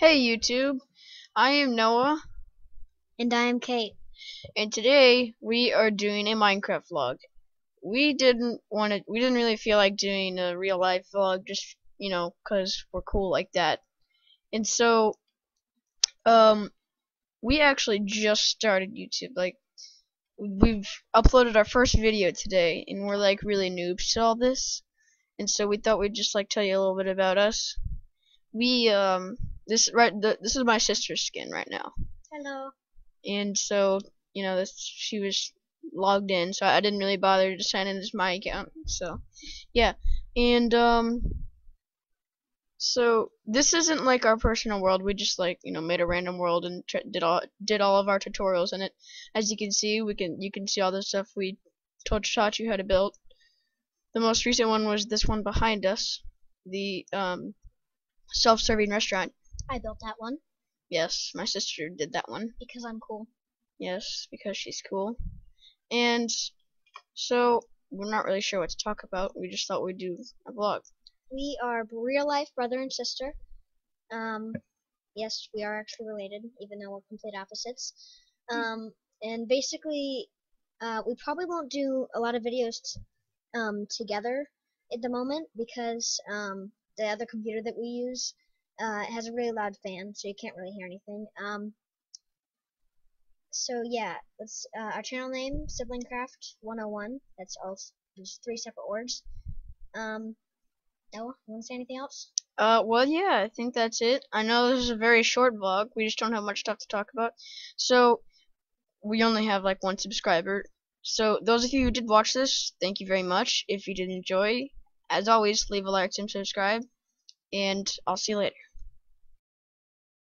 Hey YouTube, I am Noah, And I am Kate. and today we are doing a Minecraft vlog. We didn't want to, we didn't really feel like doing a real life vlog, just you know, cause we're cool like that. And so, um, we actually just started YouTube. Like, we've uploaded our first video today, and we're like really noobs to all this. And so we thought we'd just like tell you a little bit about us. We um this right the, this is my sister's skin right now. Hello. and so you know this she was logged in so I didn't really bother to sign in as my account so yeah. And um so this isn't like our personal world we just like you know made a random world and tr- did all did all of our tutorials in it. As you can see we can you can see all the stuff we taught, taught you how to build. The most recent one was this one behind us the um self-serving restaurant I built that one yes my sister did that one because I'm cool. Yes, because she's cool. And so we're not really sure what to talk about. We just thought we'd do a vlog. We are real life brother and sister. Um, yes, we are actually related, even though we're complete opposites. Um, and basically, uh, we probably won't do a lot of videos t- um, together at the moment because um, the other computer that we use uh, has a really loud fan, so you can't really hear anything. Um, so yeah, that's uh, our channel name, Siblingcraft 101. That's all There's three separate words. Um, Noah, you want to say anything else? Uh, well, yeah, I think that's it. I know this is a very short vlog. We just don't have much stuff to talk about. So we only have like one subscriber. So those of you who did watch this, thank you very much. If you did enjoy, as always, leave a like and subscribe. And I'll see you later.